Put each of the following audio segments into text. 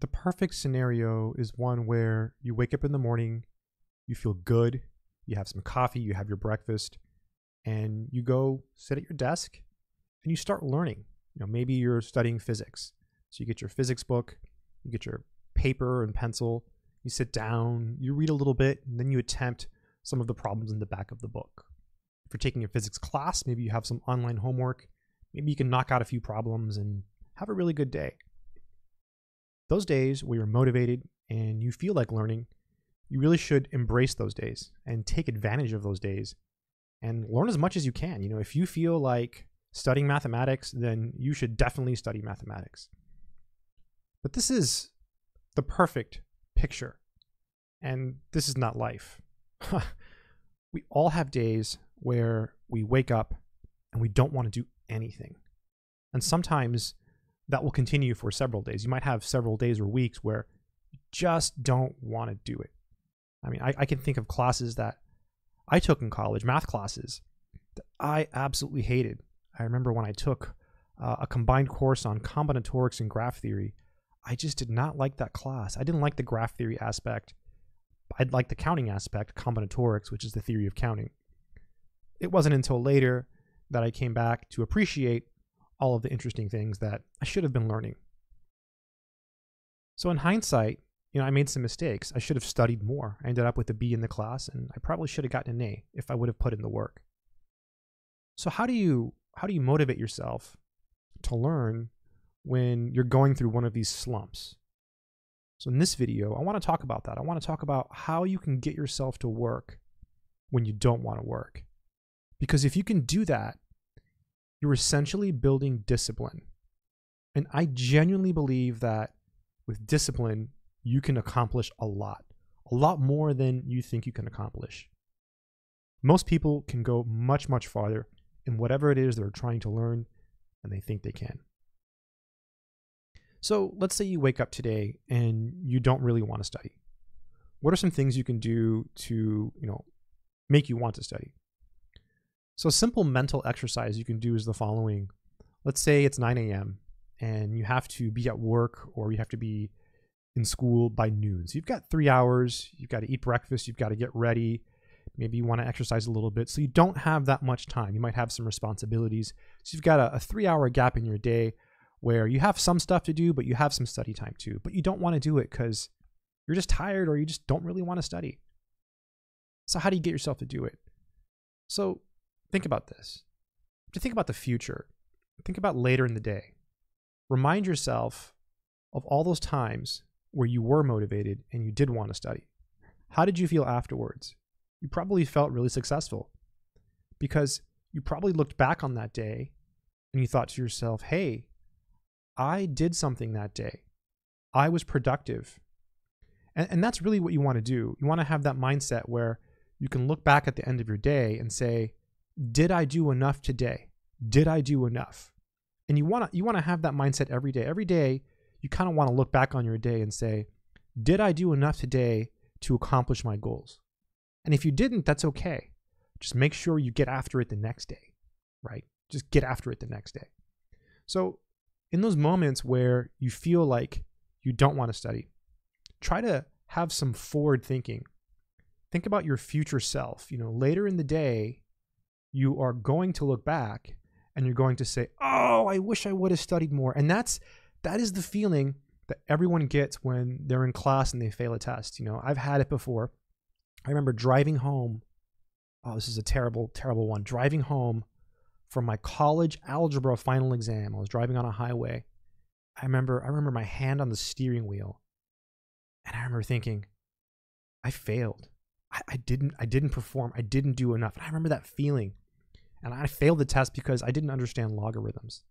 the perfect scenario is one where you wake up in the morning, you feel good, you have some coffee, you have your breakfast, and you go sit at your desk and you start learning. You know, maybe you're studying physics. So you get your physics book, you get your paper and pencil, you sit down, you read a little bit, and then you attempt some of the problems in the back of the book. If you're taking a physics class, maybe you have some online homework, maybe you can knock out a few problems and have a really good day. Those days where you're motivated and you feel like learning, you really should embrace those days and take advantage of those days and learn as much as you can. You know, if you feel like studying mathematics, then you should definitely study mathematics. But this is the perfect picture. And this is not life. we all have days where we wake up and we don't want to do anything. And sometimes that will continue for several days. You might have several days or weeks where you just don't want to do it. I mean, I, I can think of classes that I took in college, math classes, that I absolutely hated. I remember when I took uh, a combined course on combinatorics and graph theory, I just did not like that class. I didn't like the graph theory aspect. I'd like the counting aspect, combinatorics, which is the theory of counting. It wasn't until later that I came back to appreciate all of the interesting things that I should have been learning. So in hindsight, you know, I made some mistakes. I should have studied more. I ended up with a B in the class and I probably should have gotten an A if I would have put in the work. So how do you how do you motivate yourself to learn when you're going through one of these slumps? So in this video, I want to talk about that. I want to talk about how you can get yourself to work when you don't want to work. Because if you can do that, you're essentially building discipline. And I genuinely believe that with discipline, you can accomplish a lot, a lot more than you think you can accomplish. Most people can go much, much farther in whatever it is they're trying to learn and they think they can. So let's say you wake up today and you don't really want to study. What are some things you can do to, you know, make you want to study? So a simple mental exercise you can do is the following. Let's say it's 9 a.m. and you have to be at work or you have to be in school by noon. So you've got three hours, you've got to eat breakfast, you've got to get ready. Maybe you want to exercise a little bit. So you don't have that much time. You might have some responsibilities. So you've got a, a three hour gap in your day where you have some stuff to do, but you have some study time too. But you don't want to do it because you're just tired or you just don't really want to study. So how do you get yourself to do it? So Think about this. To think about the future, think about later in the day. Remind yourself of all those times where you were motivated and you did want to study. How did you feel afterwards? You probably felt really successful because you probably looked back on that day and you thought to yourself, hey, I did something that day. I was productive. And, and that's really what you want to do. You want to have that mindset where you can look back at the end of your day and say, did I do enough today? Did I do enough? And you want to you want to have that mindset every day. Every day you kind of want to look back on your day and say, did I do enough today to accomplish my goals? And if you didn't, that's okay. Just make sure you get after it the next day, right? Just get after it the next day. So, in those moments where you feel like you don't want to study, try to have some forward thinking. Think about your future self. You know, later in the day, you are going to look back and you're going to say, "Oh, I wish I would have studied more." And that's that is the feeling that everyone gets when they're in class and they fail a test. You know, I've had it before. I remember driving home. Oh, this is a terrible, terrible one. Driving home from my college algebra final exam. I was driving on a highway. I remember I remember my hand on the steering wheel. And I remember thinking, I failed. I, I didn't I didn't perform. I didn't do enough. And I remember that feeling. And I failed the test because I didn't understand logarithms.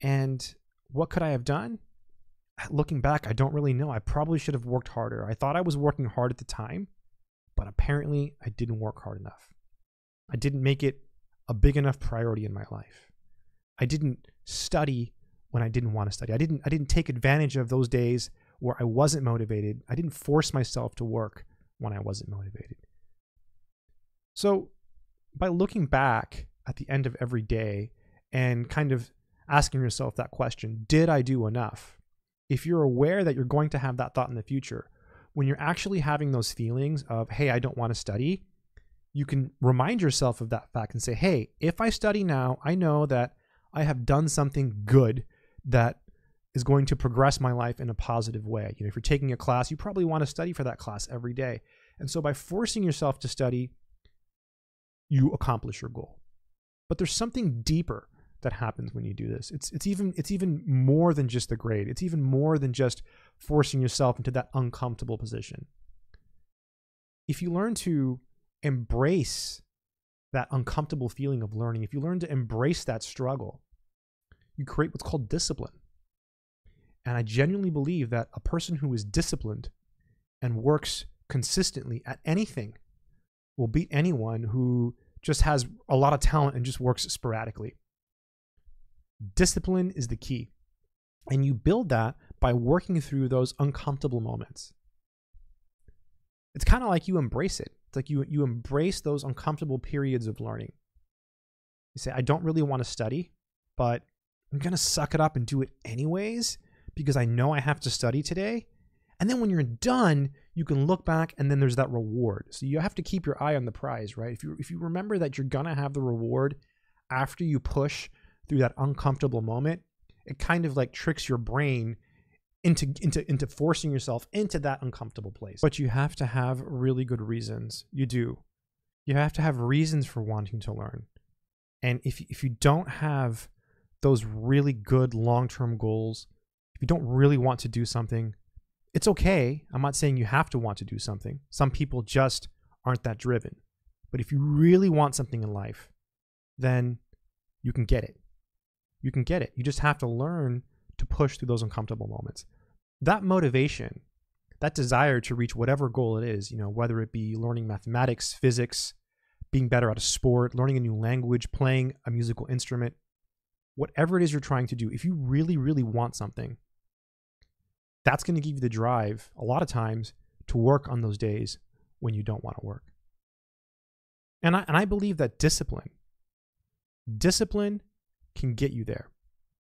And what could I have done? Looking back, I don't really know. I probably should have worked harder. I thought I was working hard at the time, but apparently I didn't work hard enough. I didn't make it a big enough priority in my life. I didn't study when I didn't want to study. I didn't I didn't take advantage of those days where I wasn't motivated. I didn't force myself to work when I wasn't motivated. So, by looking back at the end of every day and kind of asking yourself that question, did I do enough? if you're aware that you're going to have that thought in the future, when you're actually having those feelings of, hey, I don't want to study, you can remind yourself of that fact and say, hey, if I study now, I know that I have done something good that is going to progress my life in a positive way. You know, if you're taking a class, you probably want to study for that class every day. And so by forcing yourself to study, you accomplish your goal. But there's something deeper that happens when you do this. It's it's even it's even more than just the grade. It's even more than just forcing yourself into that uncomfortable position. If you learn to embrace that uncomfortable feeling of learning, if you learn to embrace that struggle, you create what's called discipline. And I genuinely believe that a person who is disciplined and works consistently at anything will beat anyone who just has a lot of talent and just works sporadically. Discipline is the key. And you build that by working through those uncomfortable moments. It's kind of like you embrace it. It's like you you embrace those uncomfortable periods of learning. You say, I don't really want to study, but I'm gonna suck it up and do it anyways because I know I have to study today. And then when you're done, you can look back and then there's that reward. So you have to keep your eye on the prize, right? If you if you remember that you're gonna have the reward after you push through that uncomfortable moment, it kind of like tricks your brain into into into forcing yourself into that uncomfortable place. But you have to have really good reasons. You do. You have to have reasons for wanting to learn. And if if you don't have those really good long-term goals, if you don't really want to do something, it's okay. I'm not saying you have to want to do something. Some people just aren't that driven. But if you really want something in life, then you can get it. You can get it. You just have to learn to push through those uncomfortable moments. That motivation, that desire to reach whatever goal it is, you know, whether it be learning mathematics, physics, being better at a sport, learning a new language, playing a musical instrument, whatever it is you're trying to do, if you really, really want something, that's going to give you the drive a lot of times to work on those days when you don't want to work. And I, and I believe that discipline, discipline can get you there.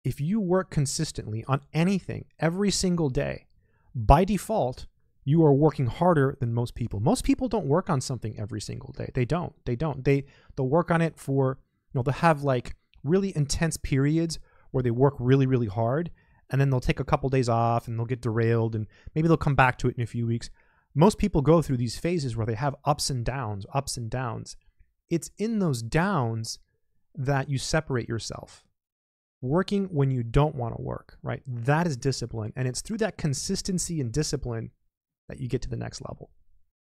If you work consistently on anything every single day, by default, you are working harder than most people. Most people don't work on something every single day. They don't. They don't. They they'll work on it for, you know, they'll have like really intense periods where they work really, really hard and then they'll take a couple days off and they'll get derailed and maybe they'll come back to it in a few weeks. Most people go through these phases where they have ups and downs, ups and downs. It's in those downs that you separate yourself. Working when you don't want to work, right? That is discipline. And it's through that consistency and discipline that you get to the next level.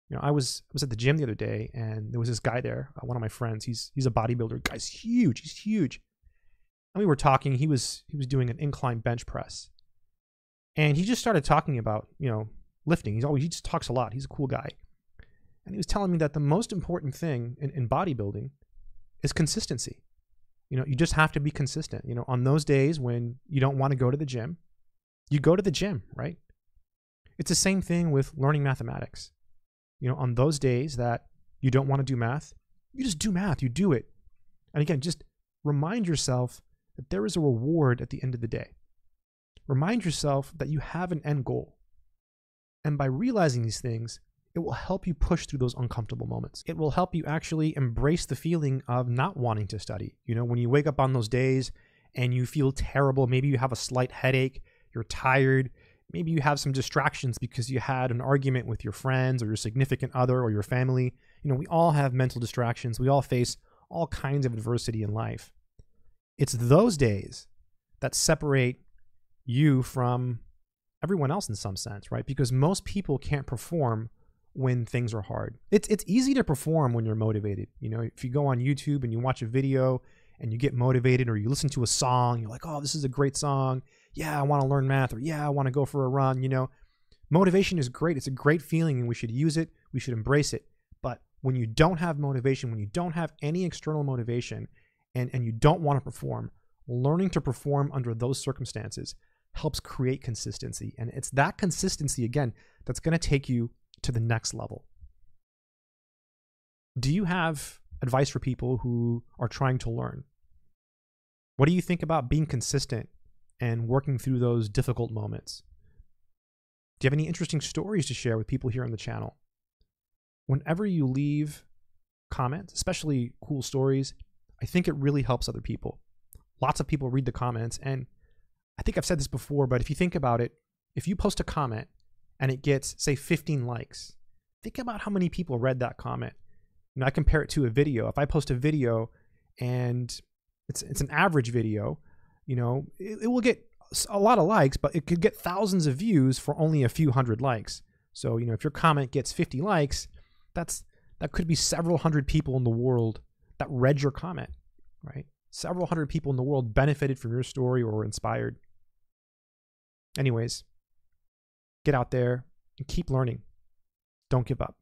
You know, I was I was at the gym the other day and there was this guy there, uh, one of my friends. He's he's a bodybuilder. Guy's huge. He's huge and we were talking. He was he was doing an incline bench press, and he just started talking about you know lifting. He's always he just talks a lot. He's a cool guy, and he was telling me that the most important thing in, in bodybuilding is consistency. You know, you just have to be consistent. You know, on those days when you don't want to go to the gym, you go to the gym, right? It's the same thing with learning mathematics. You know, on those days that you don't want to do math, you just do math. You do it. And again, just remind yourself that there is a reward at the end of the day. Remind yourself that you have an end goal. And by realizing these things, it will help you push through those uncomfortable moments. It will help you actually embrace the feeling of not wanting to study. You know, when you wake up on those days and you feel terrible, maybe you have a slight headache, you're tired, maybe you have some distractions because you had an argument with your friends or your significant other or your family. You know, we all have mental distractions. We all face all kinds of adversity in life. It's those days that separate you from everyone else in some sense, right? Because most people can't perform when things are hard. It's it's easy to perform when you're motivated. You know, if you go on YouTube and you watch a video and you get motivated or you listen to a song, you're like, "Oh, this is a great song. Yeah, I want to learn math or yeah, I want to go for a run." You know, motivation is great. It's a great feeling and we should use it. We should embrace it. But when you don't have motivation, when you don't have any external motivation and, and you don't want to perform, learning to perform under those circumstances helps create consistency. And it's that consistency, again, that's going to take you to the next level. Do you have advice for people who are trying to learn? What do you think about being consistent and working through those difficult moments? Do you have any interesting stories to share with people here on the channel? Whenever you leave comments, especially cool stories, I think it really helps other people. Lots of people read the comments, and I think I've said this before, but if you think about it, if you post a comment and it gets, say, 15 likes, think about how many people read that comment. And I compare it to a video. If I post a video and it's it's an average video, you know, it, it will get a lot of likes, but it could get thousands of views for only a few hundred likes. So, you know, if your comment gets 50 likes, that's that could be several hundred people in the world that read your comment, right? Several hundred people in the world benefited from your story or were inspired. Anyways, get out there and keep learning. Don't give up.